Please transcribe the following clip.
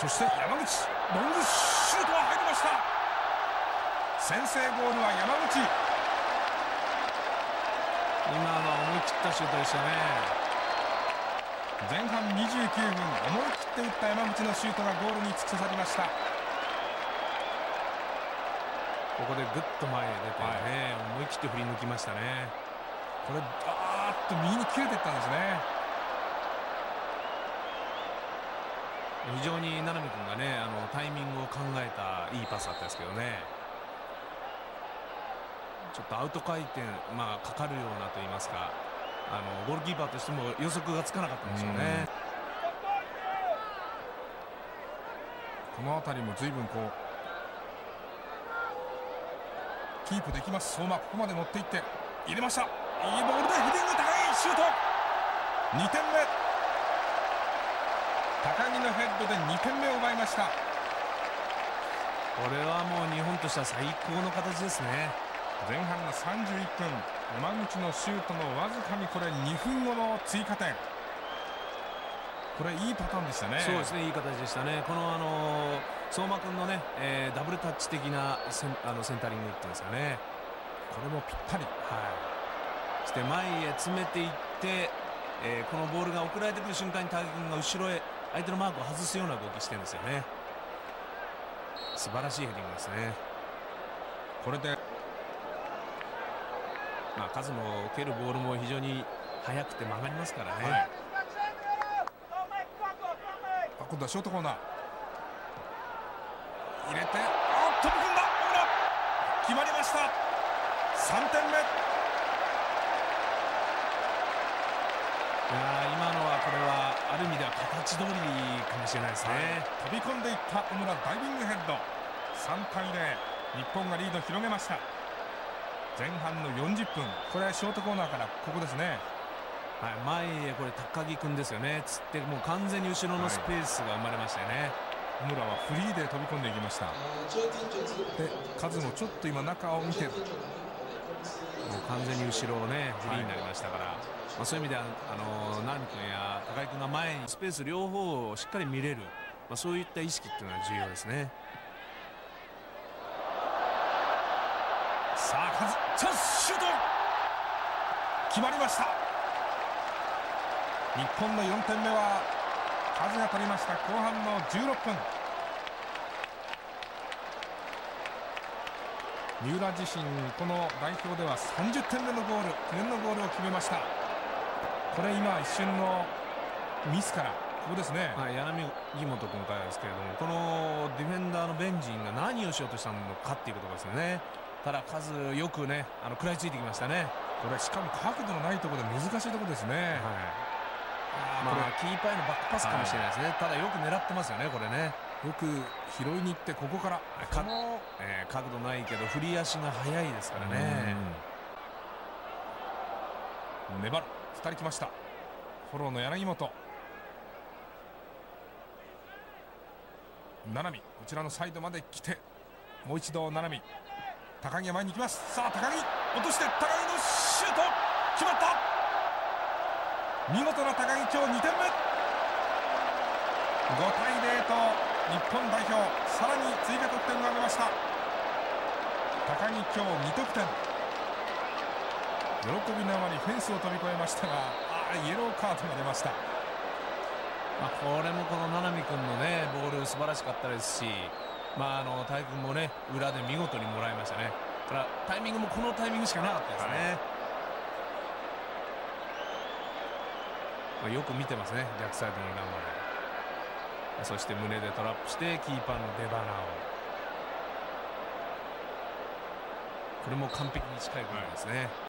そして山口ロングシュートは入りました。先制ゴールは山口。今のは思い切ったシュートでしたね。前半29分思い切って打った山口のシュートがゴールに突き刺さりました。ここでぐっと前へ出てね、はい、思い切って振り抜きましたね。これあーっと右に切れていったんですね非常に七海君がねあのタイミングを考えたいいパスだったんですけどね。ちょっとアウト回転、まあ、かかるようなと言いますかあのゴールキーパーとしても予測がつかなかったんでしょうね。この辺りも随分こうキープできます。相馬ここまで持っていって入れました。いいボールでヘディング高いシュート。2点目。高木のヘッドで2点目を奪いました。これはもう日本としては最高の形ですね。前半の31分山口のシュートのわずかにこれ2分後の追加点。これいいパターンでしたね。そうですねいい形でしたね。このあの相馬君のね、えー、ダブルタッチ的なセンあのセンタリングっていうんですかね。これもぴったり。はい。そして前へ詰めていって、えー、このボールが送られてくる瞬間に高木君が後ろへ相手のマークを外すような動きしてるんですよね。素晴らしいヘディングですね。これでまあ数も蹴るボールも非常に速くて曲がりますからね、はい、あ今度はショートコーナー。入れてあ飛び込んだ決まりました。3点目いや今のはこれはある意味では形通りかもしれないですね、はい、飛び込んでいった小村ダイビングヘッド。3対0日本がリード広げました。前半の40分。これショートコーナーからここですね。はい、前へこれ高木君ですよね。つってもう完全に後ろのスペースが生まれましたよね、はい、村はフリーで飛び込んでいきました。でカズもちょっと今中を見てもう完全に後ろをねフリーになりましたから、はい、まあ、そういう意味ではあの成君や高井君が前にスペース両方をしっかり見れる、まあ、そういった意識っていうのは重要ですね。さあカズチャンスシュート。決まりました。日本の4点目はカズが取りました。後半の16分。三浦自身この代表では30点目のゴール記念のゴールを決めました。これ今一瞬のミスから。ここですね、はい、柳本君からですけれどもこのディフェンダーのベンジンが何をしようとしたのかっていうことですよね。ただ数よくねあの食らいついてきましたね。これしかも角度のないところで難しいところですね、はい、まあ、キーパーへのバックパスかもしれないですね、はい、ただよく狙ってますよねこれね。よく拾いに行ってここから。かえー、角度ないけど振り足が速いですからね。粘る。2人来ました。フォローの柳本七海こちらのサイドまで来てもう一度七海高木が前に行きます。さあ高木落として高木のシュート決まった。見事な高木今日2点目。5対0と日本代表さらに追加得点を挙げました。高木今日2得点。喜びのあまりフェンスを飛び越えましたがあイエローカードが出ました、まあ、これもこの七海君のねボール素晴らしかったですしまああの大君もね裏で見事にもらいましたね。からタイミングもこのタイミングしかなかったですね、はい、まあ、よく見てますね逆サイドの裏まで。そして胸でトラップしてキーパーの出鼻を。これも完璧に近いゴールですね、